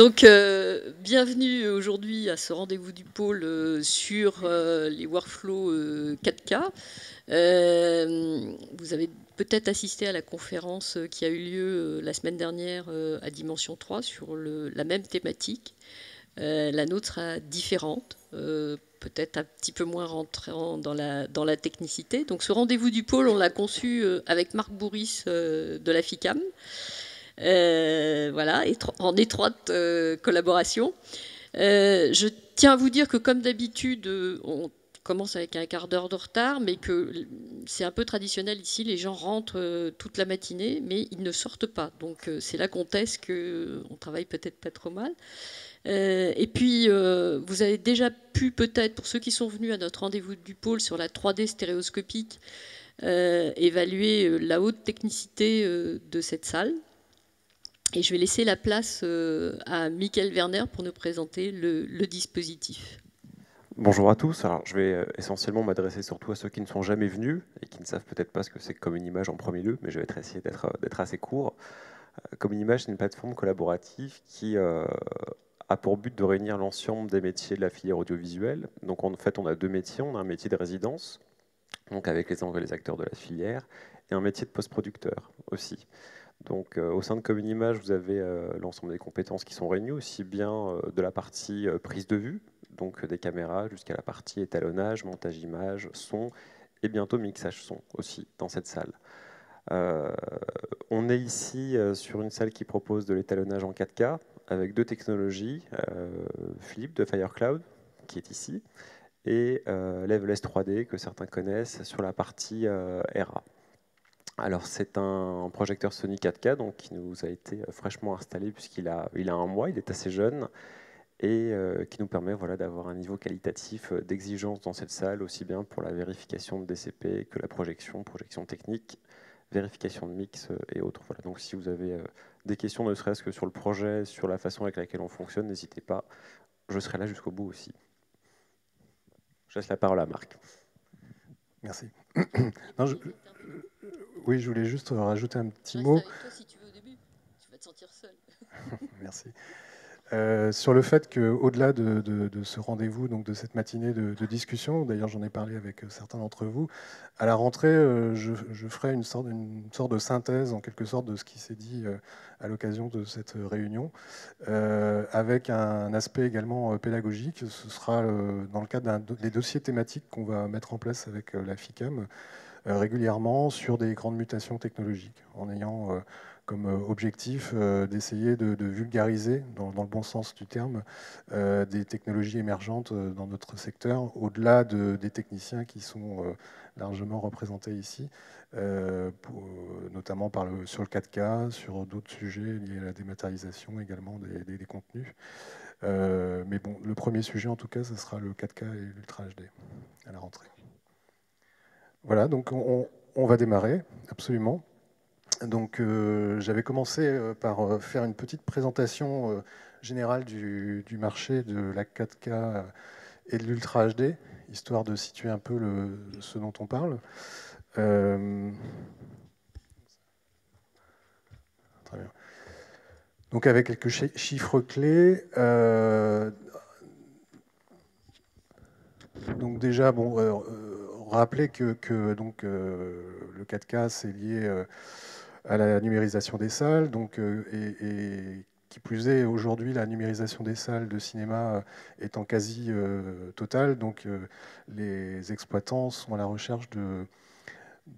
Donc, euh, bienvenue aujourd'hui à ce rendez-vous du pôle euh, sur euh, les workflows 4K. vous avez peut-être assisté à la conférence qui a eu lieu la semaine dernière à Dimension 3 sur la même thématique. la nôtre sera différente, peut-être un petit peu moins rentrant dans la, dans la technicité. Donc, ce rendez-vous du pôle, on l'a conçu avec Marc Bourris de la FICAM. Euh, voilà, en étroite euh, collaboration. Euh, je tiens à vous dire que comme d'habitude, on commence avec un quart d'heure de retard, mais que c'est un peu traditionnel ici, les gens rentrent toute la matinée, mais ils ne sortent pas. Donc c'est là qu'on teste qu'on travaille peut-être pas trop mal. et puis, vous avez déjà pu peut-être, pour ceux qui sont venus à notre rendez-vous du pôle sur la 3D stéréoscopique, évaluer la haute technicité de cette salle. Et je vais laisser la place euh, à Michael Werner pour nous présenter le, dispositif. Bonjour à tous. Alors, je vais euh, essentiellement m'adresser surtout à ceux qui ne sont jamais venus et qui ne savent peut-être pas ce que c'est comme une image en premier lieu, mais je vais essayer d'être euh, assez court. Comme une image, c'est une plateforme collaborative qui a pour but de réunir l'ensemble des métiers de la filière audiovisuelle. Donc, en fait, on a deux métiers. On a un métier de résidence, donc avec les, les acteurs de la filière, et un métier de post-producteur aussi. Donc, euh, au sein de Commune Image, vous avez euh, l'ensemble des compétences qui sont réunies, aussi bien euh, de la partie prise de vue, donc des caméras, jusqu'à la partie étalonnage, montage image, son, et bientôt mixage son aussi dans cette salle. on est ici sur une salle qui propose de l'étalonnage en 4K avec deux technologies, Philippe de Firecloud qui est ici et Leveless 3D que certains connaissent sur la partie RA. Alors c'est un projecteur Sony 4K donc, qui nous a été euh, fraîchement installé puisqu'il a, il a un mois, il est assez jeune et euh, qui nous permet voilà, d'avoir un niveau qualitatif euh, d'exigence dans cette salle, aussi bien pour la vérification de DCP que la projection, projection technique, vérification de mix et autres. Voilà. Donc si vous avez des questions, ne serait-ce que sur le projet, sur la façon avec laquelle on fonctionne, n'hésitez pas, je serai là jusqu'au bout aussi. Je laisse la parole à Marc. Merci. non, je, oui, je voulais juste rajouter un petit mot. si tu veux au début. Tu vas te sentir seul. Merci. Euh, sur le fait qu'au-delà de, ce rendez-vous, donc de cette matinée de, discussion, d'ailleurs j'en ai parlé avec certains d'entre vous, à la rentrée, euh, je, ferai une sorte, de synthèse en quelque sorte de ce qui s'est dit euh, à l'occasion de cette réunion, avec un, aspect également pédagogique. Ce sera dans le cadre des dossiers thématiques qu'on va mettre en place avec la FICAM. Euh, régulièrement sur des grandes mutations technologiques, en ayant euh, comme euh, objectif d'essayer de, vulgariser, dans, le bon sens du terme, des technologies émergentes dans notre secteur, au-delà des techniciens qui sont largement représentés ici, notamment par le, sur le 4K, sur d'autres sujets liés à la dématérialisation également des contenus. mais bon, le premier sujet en tout cas, ce sera le 4K et l'Ultra HD à la rentrée. Voilà, donc on, va démarrer, absolument. Donc euh, j'avais commencé euh, par euh, faire une petite présentation générale du, marché de la 4K et de l'Ultra HD, histoire de situer un peu ce dont on parle. Très bien. Donc avec quelques chiffres clés. donc déjà, bon, rappeler que, donc, euh, le 4K, c'est lié euh, à la numérisation des salles, donc, euh, et, qui plus est, aujourd'hui, la numérisation des salles de cinéma est en quasi totale, donc les exploitants sont à la recherche de,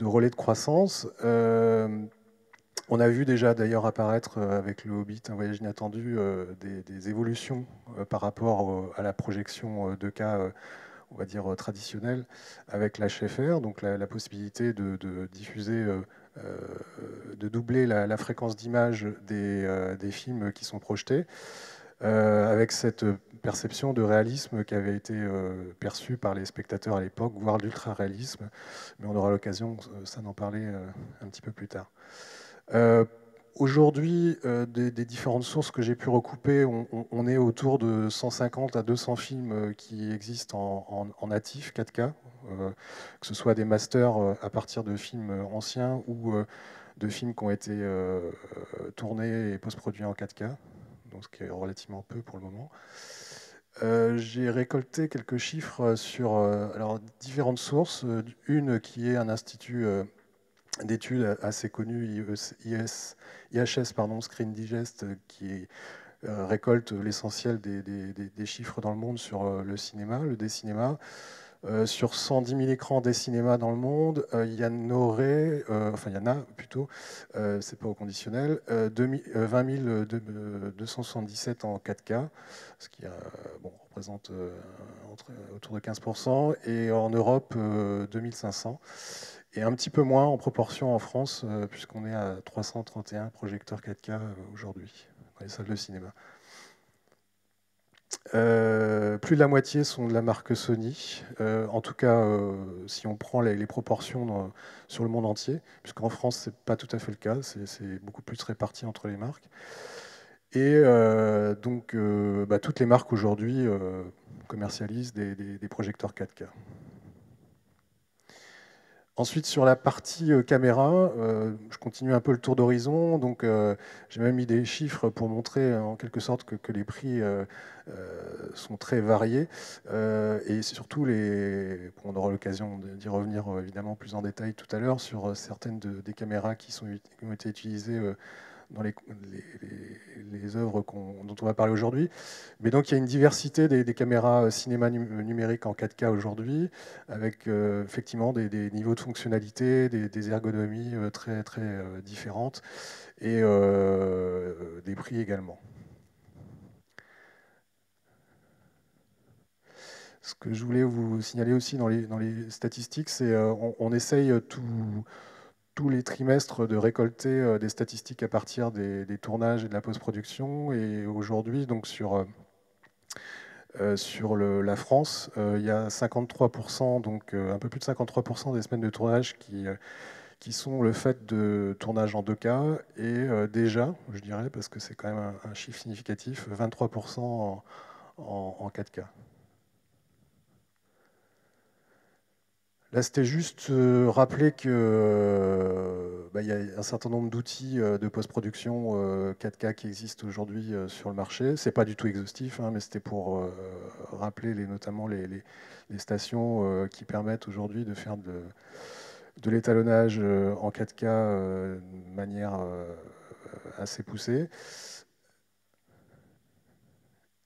relais de croissance. On a vu déjà d'ailleurs apparaître avec le Hobbit, un voyage inattendu, des, évolutions par rapport à la projection 2K on va dire, euh, traditionnel avec l'HFR, donc la, possibilité de, diffuser, euh, euh, de doubler la, fréquence d'image des, films qui sont projetés, avec cette perception de réalisme qui avait été perçue par les spectateurs à l'époque, voire d'ultra-réalisme, mais on aura l'occasion, ça d'en parler un petit peu plus tard. Aujourd'hui, euh, des, différentes sources que j'ai pu recouper, on, est autour de 150 à 200 films euh, qui existent en, natif 4K, euh, que ce soit des masters à partir de films anciens ou de films qui ont été tournés et post-produits en 4K. donc ce qui est relativement peu pour le moment. J'ai récolté quelques chiffres sur alors, différentes sources. Une qui est un institut d'études assez connu, IS, IHS, pardon, Screen Digest, qui récolte l'essentiel des, chiffres dans le monde sur le cinéma, le décinéma. Euh, sur 110 000 écrans des cinémas dans le monde, euh, il y en aurait, euh, enfin il y en a plutôt, c'est pas au conditionnel, 20 277 en 4K, ce qui représente autour de 15%, et en Europe 2500, et un petit peu moins en proportion en France, puisqu'on est à 331 projecteurs 4K aujourd'hui dans les salles de cinéma. Euh, plus de la moitié sont de la marque Sony. Euh, en tout cas, euh, si on prend les, proportions sur le monde entier, puisqu'en France, ce n'est pas tout à fait le cas, c'est beaucoup plus réparti entre les marques. Et donc, bah, toutes les marques aujourd'hui commercialisent des projecteurs 4K. Ensuite, sur la partie euh, caméra, euh, je continue un peu le tour d'horizon. Donc, euh, j'ai même mis des chiffres pour montrer en quelque sorte que, les prix sont très variés. et surtout, les, on aura l'occasion d'y revenir évidemment plus en détail tout à l'heure sur certaines des caméras qui, ont été utilisées dans les, œuvres dont on va parler aujourd'hui. Mais donc il y a une diversité des, caméras euh, cinéma numérique en 4K aujourd'hui, avec euh, effectivement des, niveaux de fonctionnalité, des, ergonomies euh, très, très différentes et des prix également. Ce que je voulais vous signaler aussi dans les, statistiques, c'est qu'on on essaye tout tous les trimestres de récolter euh, des statistiques à partir des, tournages et de la post-production. Et aujourd'hui, donc sur, euh, euh, sur la France, il y a 53%, donc un peu plus de 53% des semaines de tournage qui, qui sont le fait de tournage en 2K. Et déjà, je dirais, parce que c'est quand même un, chiffre significatif, 23% en, en 4K. Là, c'était juste euh, rappeler qu'il euh, bah, y a un certain nombre d'outils euh, de post-production 4K qui existent aujourd'hui sur le marché. Ce n'est pas du tout exhaustif, hein, mais c'était pour rappeler notamment les, stations qui permettent aujourd'hui de faire de, de l'étalonnage en 4K de manière assez poussée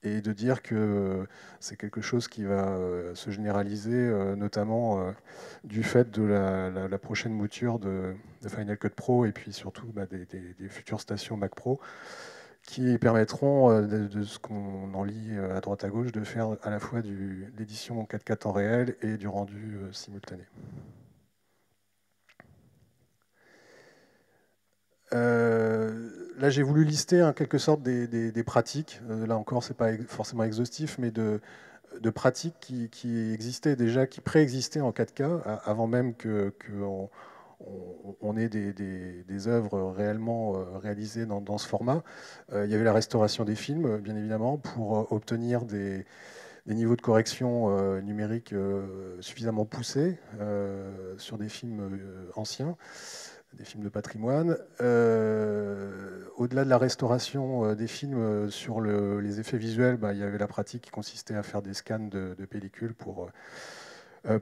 et de dire que c'est quelque chose qui va euh, se généraliser, euh, notamment euh, du fait de la, prochaine mouture de, Final Cut Pro et puis surtout bah, des, futures stations Mac Pro qui permettront, de, ce qu'on en lit à droite à gauche, de faire à la fois de l'édition en 4K temps réel et du rendu simultané. Là, j'ai voulu lister en quelque sorte des, pratiques. Euh, là encore, c'est pas forcément exhaustif, mais de, pratiques qui, existaient déjà, qui préexistaient en 4K, avant même que, on, ait des, œuvres réellement euh, réalisées dans, ce format. Euh, il y avait la restauration des films, bien évidemment, pour obtenir des, niveaux de correction numérique suffisamment poussés sur des films anciens des films de patrimoine. Euh, au-delà de la restauration euh, des films euh, sur les effets visuels, bah, il y avait la pratique qui consistait à faire des scans de, pellicules pour,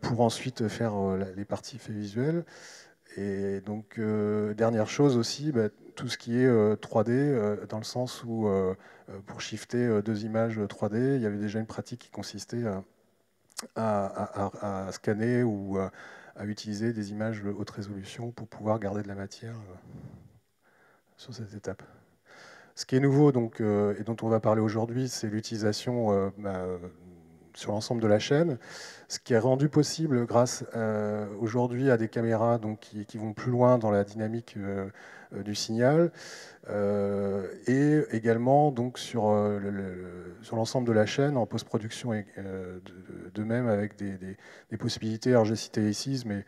pour ensuite faire les parties effets visuels. Et donc, dernière chose aussi, bah, tout ce qui est 3D, dans le sens où pour shifter deux images 3D, il y avait déjà une pratique qui consistait à, à scanner ou à utiliser des images haute résolution pour pouvoir garder de la matière euh, sur cette étape. Ce qui est nouveau donc, euh, et dont on va parler aujourd'hui, c'est l'utilisation euh, bah, sur l'ensemble de la chaîne, ce qui est rendu possible grâce aujourd'hui à des caméras qui, vont plus loin dans la dynamique du signal, et également sur, l'ensemble de la chaîne en post-production de, même avec des, des possibilités, alors j'ai cité ici, mais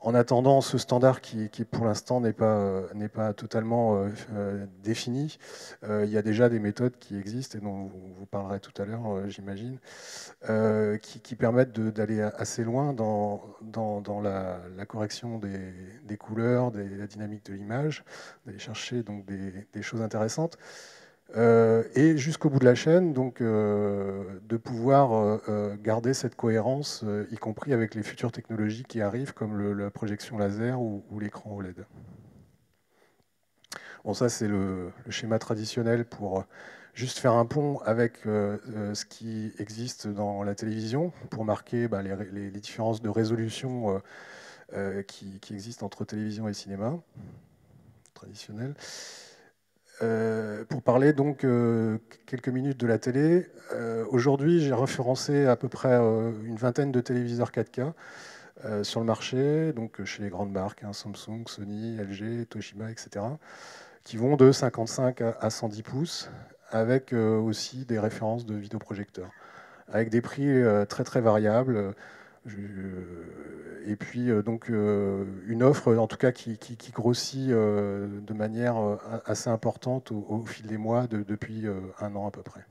en attendant ce standard qui, pour l'instant n'est pas, euh, pas totalement euh, euh, défini, il y a déjà des méthodes qui existent et dont vous, vous parlerez tout à l'heure, j'imagine, qui, permettent d'aller assez loin dans, dans, la, correction des, couleurs, de la dynamique de l'image, d'aller chercher donc des, choses intéressantes. Et jusqu'au bout de la chaîne, donc de pouvoir garder cette cohérence, y compris avec les futures technologies qui arrivent, comme la projection laser ou, l'écran OLED. Bon, ça c'est le, schéma traditionnel pour juste faire un pont avec ce qui existe dans la télévision, pour marquer bah, les, différences de résolution qui, qui, existent entre télévision et cinéma traditionnel. Euh, pour parler donc euh, quelques minutes de la télé, euh, aujourd'hui j'ai référencé à peu près une vingtaine de téléviseurs 4K sur le marché, donc chez les grandes marques, hein, Samsung, Sony, LG, Toshiba, etc., qui vont de 55 à 110 pouces, avec aussi des références de vidéoprojecteurs, avec des prix très très variables. Et puis euh, donc euh, une offre, en tout cas qui, grossit euh, de manière assez importante au, fil des mois, depuis un an à peu près.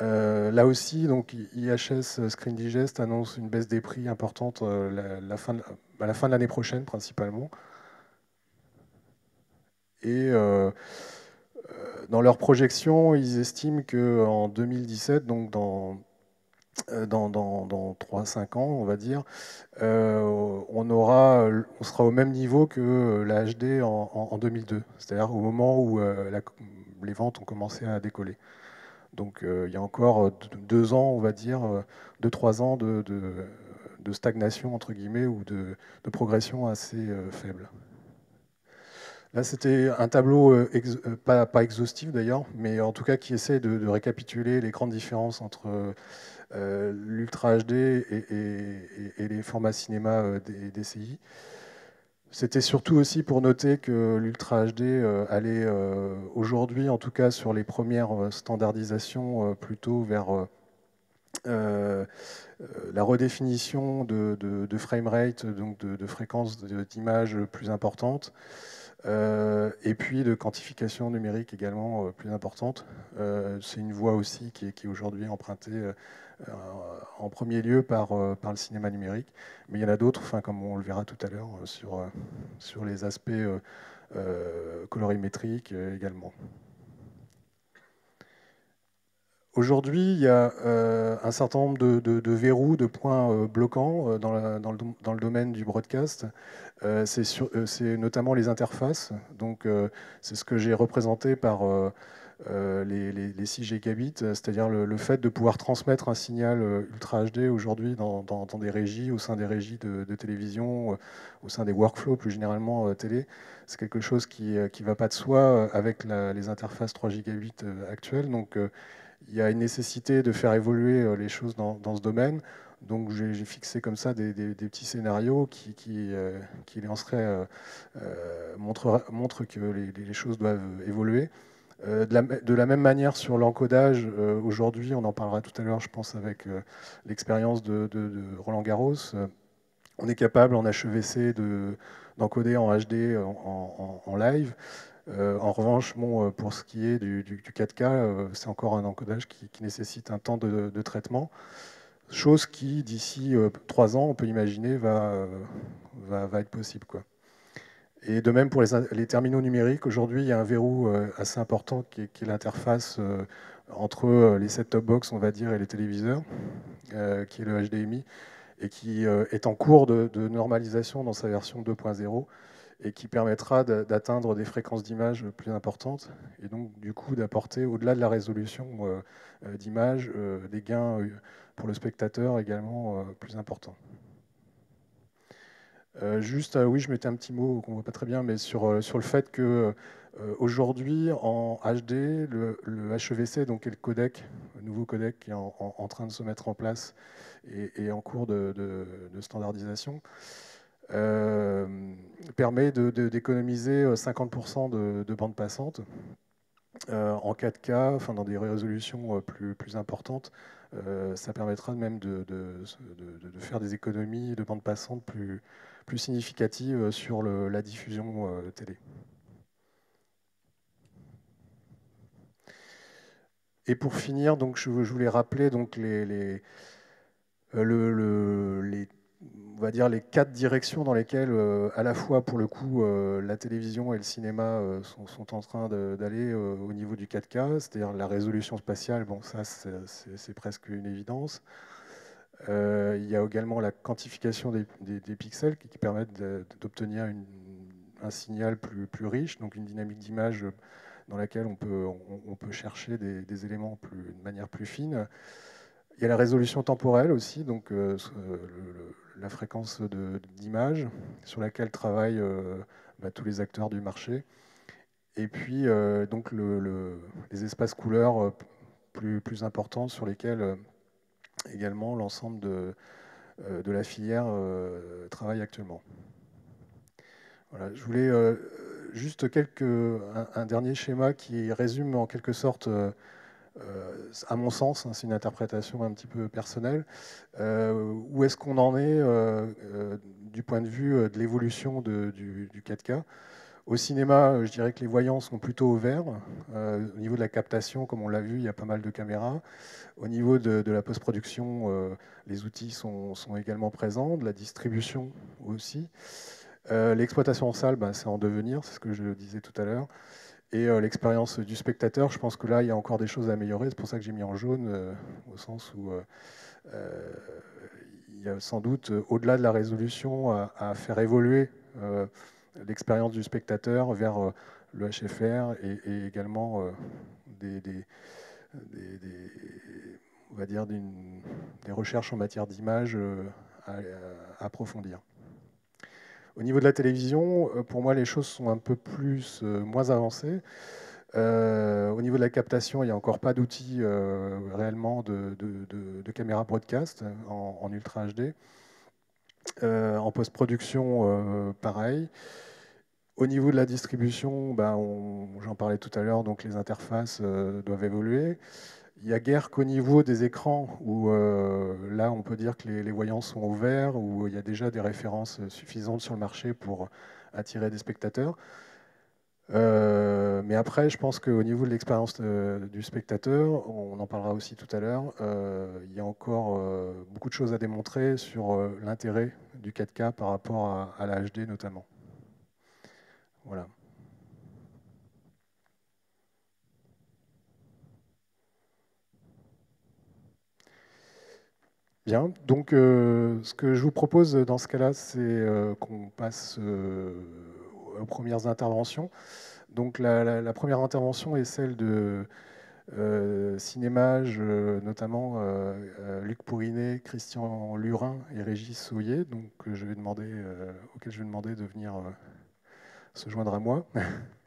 là aussi, donc IHS Screen Digest annonce une baisse des prix importante à la fin de l'année prochaine principalement. Et dans leur projection, ils estiment qu'en 2017, donc dans euh, dans, dans, 3-5 ans, on va dire, euh, on, sera au même niveau que la HD en, 2002, c'est-à-dire au moment où euh, les ventes ont commencé à décoller. Donc il y a encore deux ans, on va dire, deux, trois ans de, stagnation, entre guillemets, ou de, progression assez faible. Là, c'était un tableau pas, exhaustif d'ailleurs, mais en tout cas qui essaie de, récapituler les grandes différences entre euh, l'Ultra HD et, les formats cinéma euh, des DCI. C'était surtout aussi pour noter que l'Ultra HD euh, allait aujourd'hui, en tout cas sur les premières standardisations, plutôt vers la redéfinition de, de, framerate, donc de, de fréquence d'image plus importante, et puis de quantification numérique également plus importante. C'est une voie aussi qui est, aujourd'hui empruntée euh, en premier lieu par, euh, par le cinéma numérique. Mais il y en a d'autres, comme on le verra tout à l'heure, euh, sur, sur les aspects colorimétriques également. Aujourd'hui, il y a un certain nombre de, verrous, de points bloquants dans, dans, le, domaine du broadcast. c'est notamment les interfaces. Donc, c'est ce que j'ai représenté par euh, les, 6 gigabits, c'est-à-dire le, fait de pouvoir transmettre un signal euh, Ultra HD aujourd'hui dans, des régies, au sein des régies de, télévision, euh, au sein des workflows plus généralement télé. C'est quelque chose qui ne va pas de soi avec les interfaces 3 gigabits actuelles. Donc il y a une nécessité de faire évoluer les choses dans, ce domaine. Donc j'ai fixé comme ça des, petits scénarios qui, qui, qui montrent, que les, choses doivent évoluer. Euh, de la, même manière sur l'encodage, euh, aujourd'hui, on en parlera tout à l'heure, je pense, avec euh, l'expérience de, Roland Garros, on est capable en HEVC d'encoder en HD en, live. En revanche, pour ce qui est du, 4K, c'est encore un encodage qui, nécessite un temps de, traitement, chose qui, d'ici trois ans, on peut imaginer, va, être possible. Et de même pour les, terminaux numériques, aujourd'hui, il y a un verrou euh, assez important qui est, l'interface euh, entre euh, les set-top box, on va dire, et les téléviseurs, qui est le HDMI, et qui est en cours de, normalisation dans sa version 2.0 et qui permettra d'atteindre des fréquences d'image plus importantes et donc du coup d'apporter au-delà de la résolution d'image des gains pour le spectateur également plus importants. Euh, juste, euh, oui, je mettais un petit mot qu'on ne voit pas très bien, mais sur, euh, sur le fait que aujourd'hui, en HD, le, HEVC, donc est le codec, le nouveau codec qui est en, train de se mettre en place et, en cours de, standardisation, permet d'économiser 50% de, de bande passante. en 4K, enfin dans des résolutions plus, importantes, ça permettra même de, faire des économies de bande passante plus, plus significative sur la diffusion euh, télé. Et pour finir, donc, je, voulais rappeler donc, les, euh, on va dire les quatre directions dans lesquelles, à la fois pour le coup, la télévision et le cinéma sont, en train d'aller au niveau du 4K, c'est-à-dire la résolution spatiale. Bon, ça, c'est presque une évidence. il y a également la quantification des, pixels qui, permettent d'obtenir un signal plus, riche, donc une dynamique d'image dans laquelle on peut, chercher des, éléments de manière plus fine. Il y a la résolution temporelle aussi, donc euh, la fréquence d'image sur laquelle travaillent euh, bah, tous les acteurs du marché. Et puis euh, donc le, les espaces couleurs plus, plus importants sur lesquels également l'ensemble de, la filière travaille actuellement. Voilà, je voulais juste quelques, un, dernier schéma qui résume en quelque sorte, euh, euh, à mon sens, hein, c'est une interprétation un petit peu personnelle, euh, où est-ce qu'on en est du point de vue de l'évolution du, 4K. Au cinéma, je dirais que les voyants sont plutôt au vert. au niveau de la captation, comme on l'a vu, il y a pas mal de caméras. Au niveau de, la post-production, les outils sont, également présents, de la distribution aussi. Euh, l'exploitation en salle, ben, c'est en devenir, c'est ce que je disais tout à l'heure. Et euh, l'expérience du spectateur, je pense que là, il y a encore des choses à améliorer. C'est pour ça que j'ai mis en jaune, euh, au sens où il y a sans doute, au-delà de la résolution, à, faire évoluer l'expérience du spectateur vers le HFR et, également des recherches en matière d'image à approfondir. Au niveau de la télévision, euh, pour moi, les choses sont un peu plus, euh, moins avancées. Euh, au niveau de la captation, il n'y a encore pas d'outils réellement de, caméra broadcast en, Ultra HD. en post-production, pareil. Au niveau de la distribution, ben, j'en parlais tout à l'heure, donc les interfaces doivent évoluer. Il n'y a guère qu'au niveau des écrans où euh, là on peut dire que les, voyants sont ouverts, où il y a déjà des références suffisantes sur le marché pour attirer des spectateurs. Euh, mais après, je pense qu'au niveau de l'expérience euh, du spectateur, on en parlera aussi tout à l'heure, il y a encore beaucoup de choses à démontrer sur l'intérêt du 4K par rapport à, à la HD notamment. Voilà. Bien, donc euh, ce que je vous propose dans ce cas-là, c'est euh, qu'on passe euh, aux premières interventions. Donc la, première intervention est celle de Cinémage, notamment Luc Pourrinet, Christian Lurin et Régis Souillet, donc je vais demander, je vais demander de venir se joindre à moi.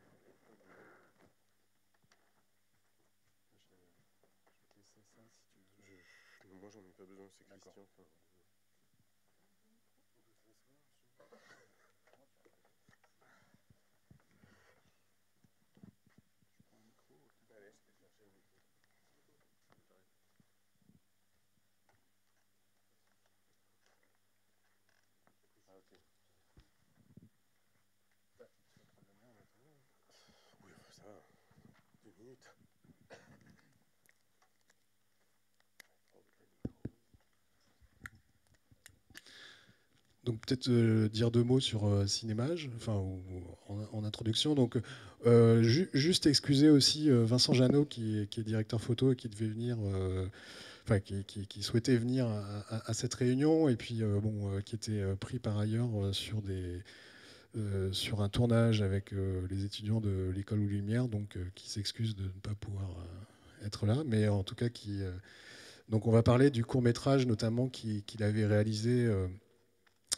Donc peut-être euh, dire deux mots sur euh, Cinémage, enfin en, introduction. Donc euh, juste excuser aussi Vincent Janot qui, est directeur photo et qui devait venir, enfin qui, souhaitait venir à, cette réunion. Et puis bon qui était pris par ailleurs sur des sur un tournage avec les étudiants de l'école aux Lumières, donc qui s'excuse de ne pas pouvoir être là, mais en tout cas qui donc on va parler du court métrage notamment qu'il avait réalisé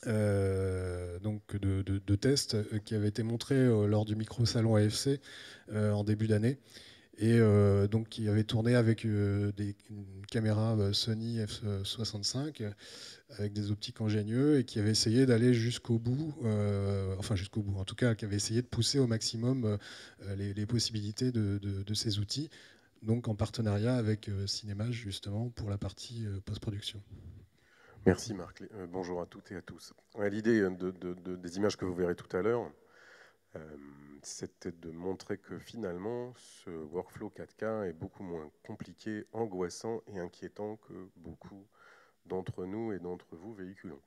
euh, donc de, tests euh, qui avaient été montrés euh, lors du micro-salon AFC en début d'année et donc qui avait tourné avec des caméras Sony f65 avec des optiques ingénieux et qui avait essayé d'aller jusqu'au bout, enfin jusqu'au bout, en tout cas qui avait essayé de pousser au maximum les, possibilités de, de, ces outils, donc en partenariat avec Cinémage justement pour la partie post-production. Merci Marc. Euh, bonjour à toutes et à tous. L'idée euh, des images que vous verrez tout à l'heure, euh, c'était de montrer que finalement, ce workflow 4K est beaucoup moins compliqué, angoissant et inquiétant que beaucoup d'entre nous et d'entre vous véhiculons.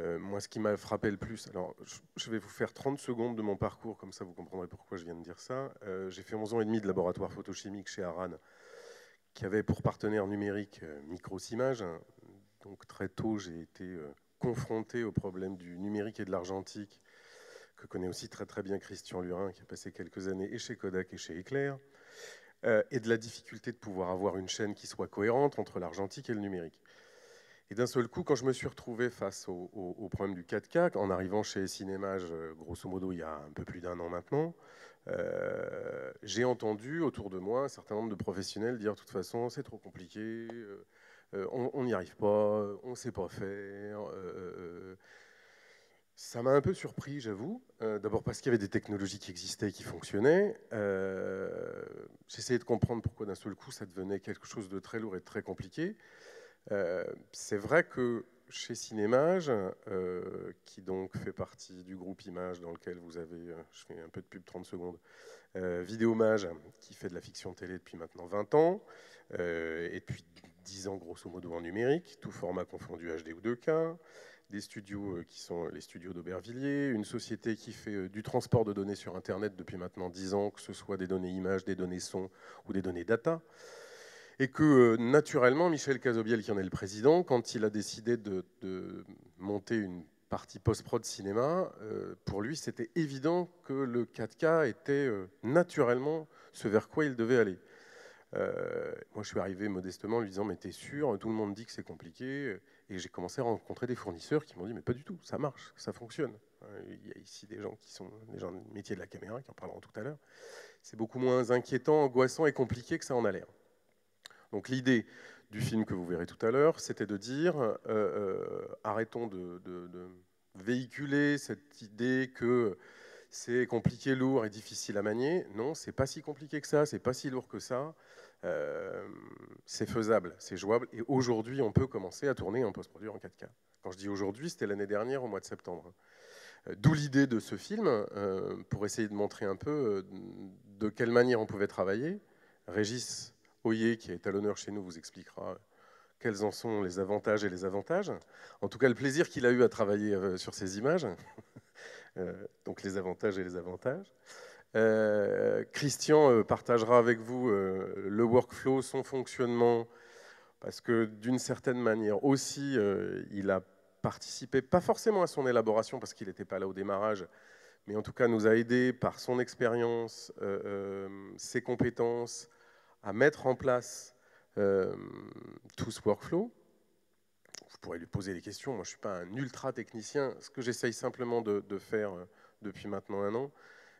Moi, ce qui m'a frappé le plus, alors je vais vous faire 30 secondes de mon parcours, comme ça vous comprendrez pourquoi je viens de dire ça. J'ai fait 11 ans et demi de laboratoire photochimique chez Aran, qui avait pour partenaire numérique Microsimage. Donc très tôt, j'ai été confronté au problème du numérique et de l'argentique, que connaît aussi très très bien Christian Lurin, qui a passé quelques années et chez Kodak et chez Eclair, et de la difficulté de pouvoir avoir une chaîne qui soit cohérente entre l'argentique et le numérique. Et d'un seul coup, quand je me suis retrouvé face au, problème du 4K, en arrivant chez Cinémage, euh, grosso modo, il y a un peu plus d'un an maintenant, euh, j'ai entendu autour de moi un certain nombre de professionnels dire de toute façon, c'est trop compliqué, euh, on n'y arrive pas, on ne sait pas faire. ça m'a un peu surpris, j'avoue. D'abord parce qu'il y avait des technologies qui existaient et qui fonctionnaient. J'essayais de comprendre pourquoi d'un seul coup ça devenait quelque chose de très lourd et de très compliqué. Euh, c'est vrai que chez Cinémage, euh, qui donc fait partie du groupe Image dans lequel vous avez, euh, je fais un peu de pub 30 secondes, Vidéomage, qui fait de la fiction télé depuis maintenant 20 ans, et depuis 10 ans grosso modo en numérique, tout format confondu HD ou 2K, des studios qui sont les studios d'Aubervilliers, une société qui fait du transport de données sur Internet depuis maintenant 10 ans, que ce soit des données images, des données son ou des données data et que euh, naturellement, Michel Cazobiel, qui en est le président, quand il a décidé de, monter une partie post-prod cinéma, euh, pour lui, c'était évident que le 4K était euh, naturellement ce vers quoi il devait aller. Moi, je suis arrivé modestement en lui disant, mais t'es sûr? Tout le monde dit que c'est compliqué. Et j'ai commencé à rencontrer des fournisseurs qui m'ont dit, mais pas du tout, ça marche, ça fonctionne. Il y a ici des gens qui sont des gens du métier de la caméra, qui en parleront tout à l'heure. C'est beaucoup moins inquiétant, angoissant et compliqué que ça en a l'air. Donc l'idée du film que vous verrez tout à l'heure, c'était de dire euh, euh, arrêtons de, véhiculer cette idée que c'est compliqué, lourd et difficile à manier. Non, c'est pas si compliqué que ça, c'est pas si lourd que ça. Euh, c'est faisable, c'est jouable. Et aujourd'hui, on peut commencer à tourner en post-produit en 4K. Quand je dis aujourd'hui, c'était l'année dernière, au mois de septembre. D'où l'idée de ce film, pour essayer de montrer un peu de quelle manière on pouvait travailler. Régis Oyer, qui est à l'honneur chez nous, vous expliquera quels en sont les avantages et les avantages. En tout cas, le plaisir qu'il a eu à travailler euh, sur ces images. Euh, donc les avantages et les avantages. Euh, Christian partagera avec vous le workflow, son fonctionnement, parce que d'une certaine manière aussi, il a participé, pas forcément à son élaboration, parce qu'il n'était pas là au démarrage, mais en tout cas nous a aidé par son expérience, ses compétences, à mettre en place euh, tout ce workflow. Pourrez lui poser des questions. Moi, je ne suis pas un ultra technicien. Ce que j'essaye simplement de, faire euh, depuis maintenant un an,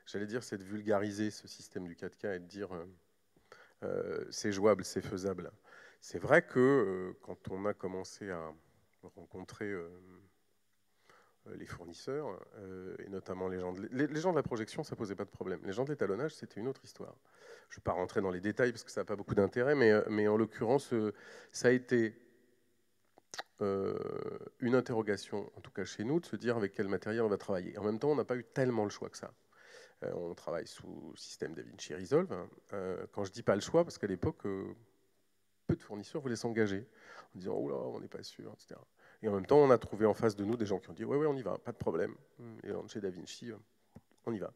j'allais dire, c'est de vulgariser ce système du 4K et de dire euh, c'est jouable, c'est faisable. C'est vrai que quand on a commencé à rencontrer les fournisseurs, et notamment les gens, de, les, gens de la projection, ça posait pas de problème. Les gens de l'étalonnage, c'était une autre histoire. Je ne vais pas rentrer dans les détails parce que ça n'a pas beaucoup d'intérêt, mais, en l'occurrence, euh, ça a été euh, une interrogation, en tout cas chez nous, de se dire avec quel matériel on va travailler. En même temps, on n'a pas eu tellement le choix que ça. Euh, on travaille sous système DaVinci Resolve. Hein. quand je dis pas le choix, parce qu'à l'époque, peu de fournisseurs voulaient s'engager en disant oh là, on n'est pas sûr, etc. Et en même temps, on a trouvé en face de nous des gens qui ont dit ouais, ouais, on y va, pas de problème. Et chez DaVinci, on y va.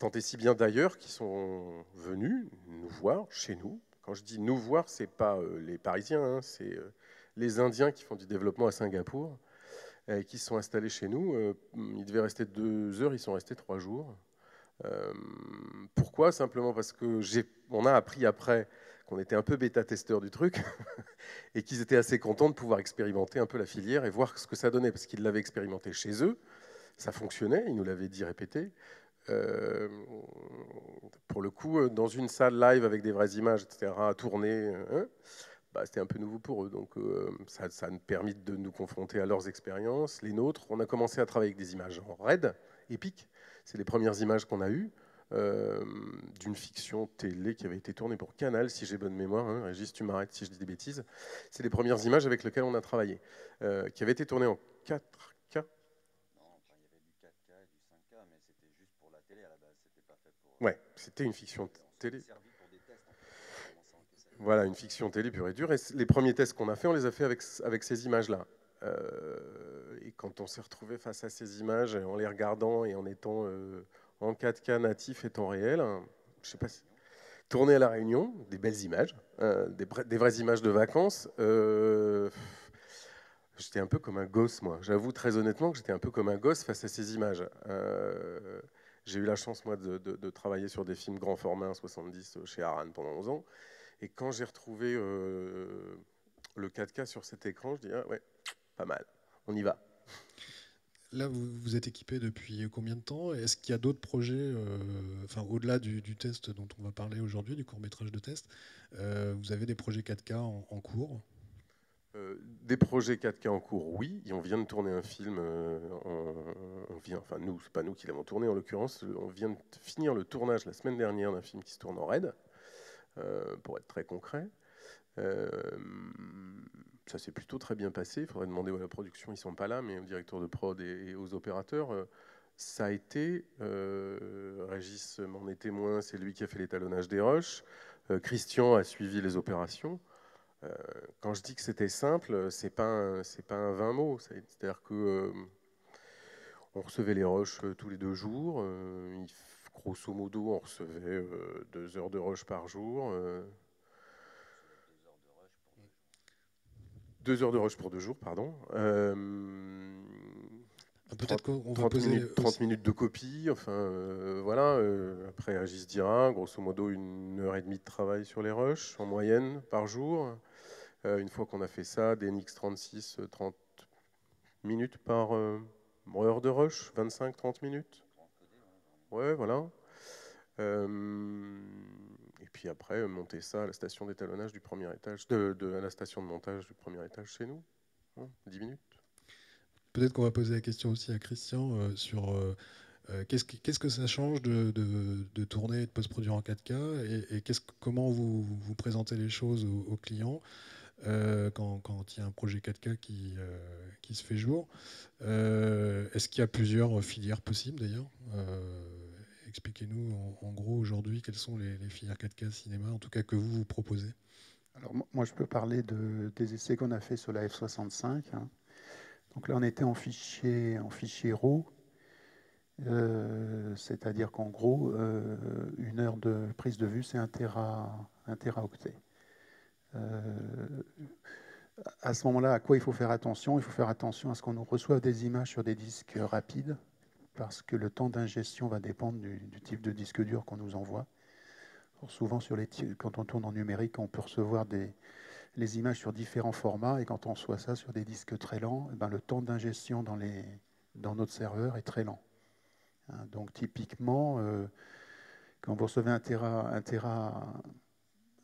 Tant et si bien d'ailleurs qu'ils sont venus nous voir chez nous. Quand je dis nous voir, ce n'est pas euh, les Parisiens, hein, c'est euh, les Indiens qui font du développement à Singapour et qui sont installés chez nous. Euh, ils devaient rester deux heures, ils sont restés trois jours. pourquoi? Simplement parce que on a appris après qu'on était un peu bêta-testeur du truc et qu'ils étaient assez contents de pouvoir expérimenter un peu la filière et voir ce que ça donnait, parce qu'ils l'avaient expérimenté chez eux, ça fonctionnait, ils nous l'avaient dit répété, euh, pour le coup, euh, dans une salle live avec des vraies images, etc., à tourner, hein, bah, c'était un peu nouveau pour eux. Donc euh, ça, ça a permis de nous confronter à leurs expériences, les nôtres. On a commencé à travailler avec des images en RAID, épiques. C'est les premières images qu'on a eues. d'une fiction télé qui avait été tournée pour Canal, si j'ai bonne mémoire. Hein. Régis, tu m'arrêtes si je dis des bêtises. C'est les premières images avec lesquelles on a travaillé, qui avaient été tournées en 4 Ouais, c'était une fiction télé. Voilà, une fiction télé pure et dure. Et les premiers tests qu'on a fait, on les a fait avec, ces images-là. Euh, et, quand on s'est retrouvé face à ces images, en les regardant et en étant en 4K natif et temps réel, hein, je sais pas si tourner à la Réunion, des belles images, des, des, vraies images de vacances. j'étais un peu comme un gosse, moi. J'avoue très honnêtement que j'étais un peu comme un gosse face à ces images. J'ai eu la chance, moi, de, travailler sur des films grand format 70 chez Aran pendant 11 ans. Et quand j'ai retrouvé euh, le 4K sur cet écran, je dis, ah, ouais, pas mal, on y va. Là, vous, vous êtes équipé depuis combien de temps? Est-ce qu'il y a d'autres projets, euh, enfin, au-delà du, test dont on va parler aujourd'hui, du court métrage de test, euh, vous avez des projets 4K en cours? Euh, des projets 4K en cours, oui. on vient de tourner un film. Euh, on, vient, enfin nous, c'est pas nous qui l'avons tourné en l'occurrence. On vient de finir le tournage la semaine dernière d'un film qui se tourne en RAID, euh, pour être très concret. ça s'est plutôt très bien passé. Il faudrait demander à la production, ils sont pas là, mais au directeur de prod et, aux opérateurs. ça a été, Régis m'en est témoin, c'est lui qui a fait l'étalonnage des roches. Christian a suivi les opérations. Euh, quand je dis que c'était simple, c'est pas c'est pas un 20 mots. C'est-à-dire que euh, on recevait les roches euh, tous les deux jours. Grosso modo, on recevait deux heures de roches par jour. Deux heures de rush pour deux jours, pardon. Peut-être qu'on va 30 poser minutes, 30 minutes de copie, enfin voilà. après, Agis dira, grosso modo, une heure et demie de travail sur les rushs en moyenne par jour. Euh, une fois qu'on a fait ça, des NX36, 30 minutes par euh, heure de rush, 25-30 minutes. Ouais, voilà. Euh, et puis après, monter ça à la station d'étalonnage du premier étage, de, à la station de montage du premier étage chez nous. 10 hein, minutes. Peut-être qu'on va poser la question aussi à Christian sur qu'est-ce, que ça change de, tourner et de post-produire en 4K et, comment vous, présentez les choses aux clients euh, quand, il y a un projet 4K qui, euh, se fait jour. Euh, est-ce qu'il y a plusieurs filières possibles d'ailleurs Expliquez-nous en, gros aujourd'hui quelles sont les, filières 4K cinéma, en tout cas que vous vous proposez. Alors moi je peux parler de, des essais qu'on a fait sur la F65. Hein. Donc là on était en fichier, en fichier RAW. c'est-à-dire qu'en gros, une heure de prise de vue, c'est un, téra, un téraoctet. Euh, à ce moment-là, à quoi il faut faire attention? Il faut faire attention à ce qu'on reçoive des images sur des disques rapides, parce que le temps d'ingestion va dépendre du, type de disque dur qu'on nous envoie. souvent, sur les, quand on tourne en numérique, on peut recevoir des, les images sur différents formats, et quand on reçoit ça sur des disques très lents, eh ben, le temps d'ingestion dans, dans notre serveur est très lent. Hein, donc typiquement, euh, quand vous recevez un Tera, un Tera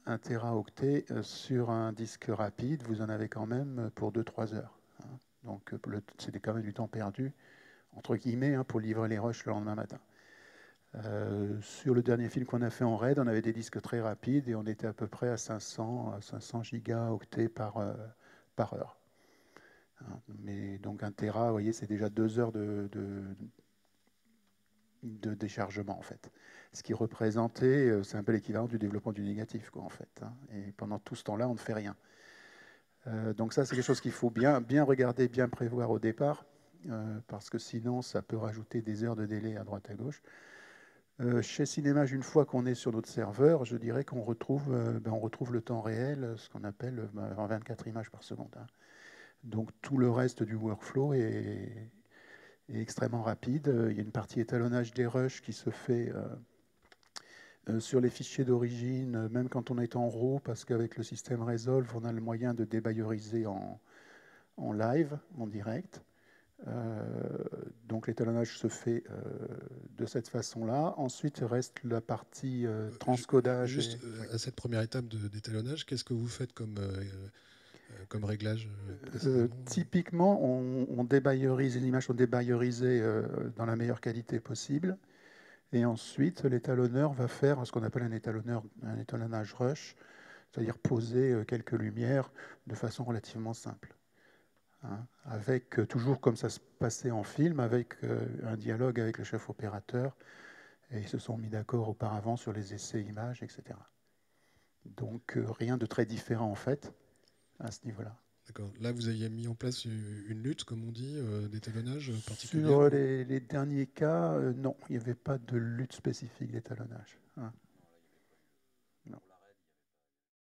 1 teraoctet euh, sur un disque rapide, vous en avez quand même pour 2-3 heures. Hein. Donc c'était quand même du temps perdu, entre guillemets, hein, pour livrer les rushs le lendemain matin. Euh, sur le dernier film qu'on a fait en RAID, on avait des disques très rapides et on était à peu près à 500, 500 gigaoctets par, par heure. Hein. Mais donc un Tera, vous voyez, c'est déjà deux heures de, déchargement en fait. Ce qui représentait, euh, c'est un peu l'équivalent du développement du négatif quoi en fait. Hein. Et pendant tout ce temps-là, on ne fait rien. Euh, donc ça, c'est quelque chose qu'il faut bien regarder, bien prévoir au départ, euh, parce que sinon, ça peut rajouter des heures de délai à droite à gauche. chez Cinémage, une fois qu'on est sur notre serveur, je dirais qu'on retrouve, ben, on retrouve le temps réel, ce qu'on appelle 24 images par seconde. Hein. Donc tout le reste du workflow est, extrêmement rapide. Euh, il y a une partie étalonnage des rushs qui se fait euh, euh, sur les fichiers d'origine, même quand on est en RAW, parce qu'avec le système Resolve, on a le moyen de débayeriser en, en live, en direct. Donc l'étalonnage se fait de cette façon-là. Ensuite, reste la partie transcodage. Juste à cette première étape d'étalonnage, qu'est-ce que vous faites comme euh, comme réglage euh, euh, Typiquement, on, on sont débayerisées dans la meilleure qualité possible. Et ensuite, l'étalonneur va faire ce qu'on appelle un étalonneur, un étalonnage rush, c'est-à-dire poser quelques lumières de façon relativement simple. Hein, avec toujours comme ça se passait en film, avec un dialogue avec le chef opérateur, et ils se sont mis d'accord auparavant sur les essais images, etc. Donc rien de très différent en fait à ce niveau-là. D'accord. Là, vous aviez mis en place une lutte, comme on dit, d'étalonnage particulier Sur les, derniers cas, non, il n'y avait pas de lutte spécifique d'étalonnage. Hein.